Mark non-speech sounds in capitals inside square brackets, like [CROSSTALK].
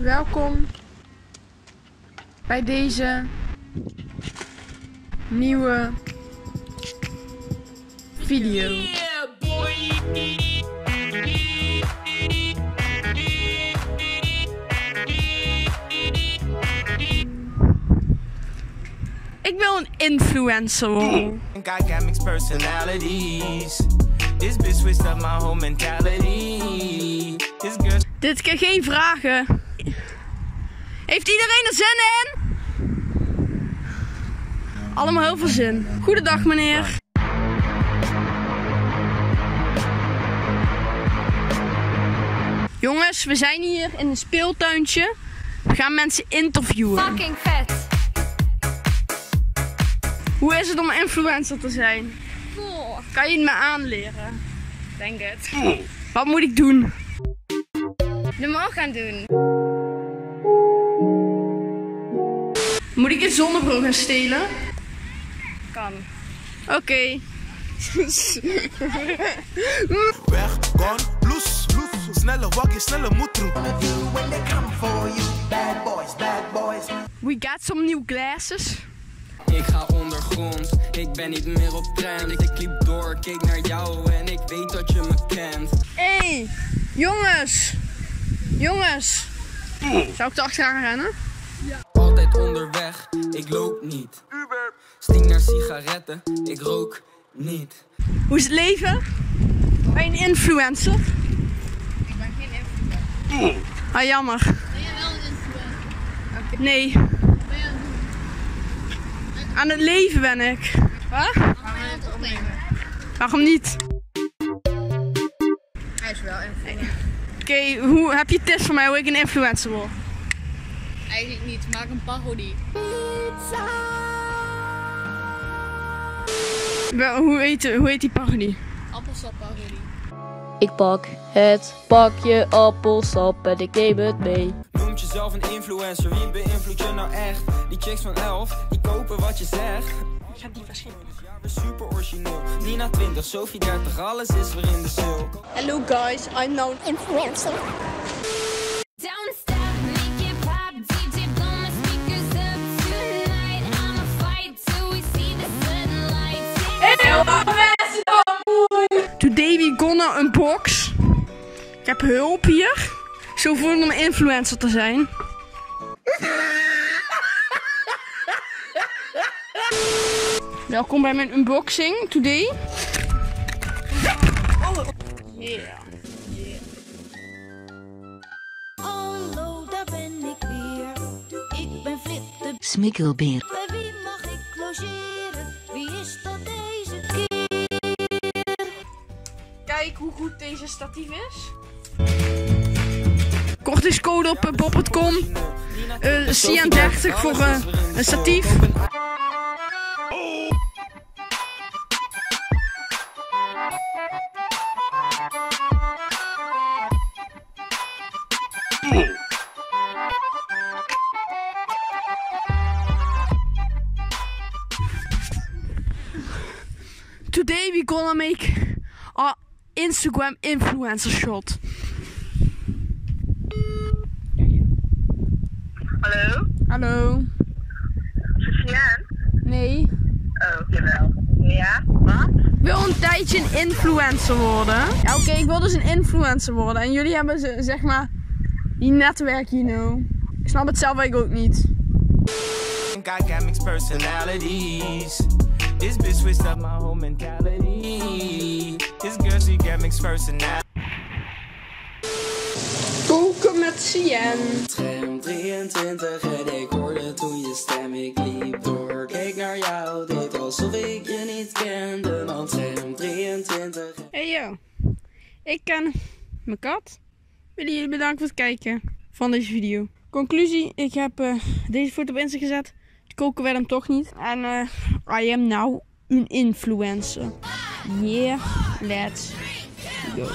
Welkom bij deze nieuwe video. Ik wil een influencer worden. I got mixed personalities. This bitch switched up my whole mentality. This girl Dit keer geen vragen. Heeft iedereen er zin in? Allemaal heel veel zin. Goedendag meneer. Jongens, we zijn hier in een speeltuintje. We gaan mensen interviewen. Fucking vet. Hoe is het om influencer te zijn? Cool. Kan je het me aanleren? Denk het. Wat moet ik doen? Normaal gaan doen. Moet ik een zonnebril gaan stelen? Kan. Oké. [LAUGHS] weg, gone, loose, loose. Snelle wakkie, snelle moetroep. We got some new glasses. Ik ga ondergronds, ik ben niet meer op trend. Ik, liep door, keek naar jou en ik weet dat je me kent. Hé, hey, jongens. Jongens. Zou ik er achteraan rennen? Altijd onderweg, ik loop niet. Stink naar sigaretten, ik rook niet. Hoe is het leven? Ben je een influencer? Ik ben geen influencer. Ah, jammer. Ben jij wel een influencer? Nee, Ben aan het doen? aan het leven ben ik. Wat? We het opnemen? Waarom niet? Hij is wel influencer. Oké, hoe heb je tips voor mij hoe ik een influencer word? Eigenlijk niet. Maak een parodie. Wel, hoe, heet, hoe heet die parodie? Appelsap parodie. Ik pak het pakje appelsap en ik neem het mee. Noemt jezelf een influencer, wie beïnvloedt je nou echt? Die chicks van 11, die kopen wat je zegt. Ik ga die weer super origineel. Nina 20, Sophie 30, alles is weer in de sale. Hello guys, I'm now an influencer. Today we gonna unbox. Ik heb hulp hier. Zo voel ik om een influencer te zijn. [LAUGHS] Welkom bij mijn unboxing today. Yeah. Hallo, daar ben ik weer. Ik ben Flip de Smikkelbeer. Bij wie mag ik logeren? Kijk hoe goed deze statief is. Kortingscode op eh, bob.com. Uh, CN30 voor eh, een statief. Today we gonna make our Instagram influencer shot. Hallo, Hallo. Sofiane? Nee. Oh, jawel. Ja, wat? Ik wil een tijdje een influencer worden. Ja, oké, ik wil dus een influencer worden. En jullie hebben ze, zeg maar, die netwerk, you know. Ik snap het zelf eigenlijk ook niet. This bitch switched up my whole mentality. This girl, she got mixed personalities. Koken met CN. Scherm 23 en ik hoorde toen je stem, ik liep door. Keek naar jou, deed alsof ik je niet kende, want scherm 23. Hey yo. Ik ken mijn kat. Willen jullie bedanken voor het kijken van deze video. Conclusie, ik heb eh, deze foto op Insta gezet. Het koken werd hem toch niet. En eh, I am now een influencer. Yeah, let's go.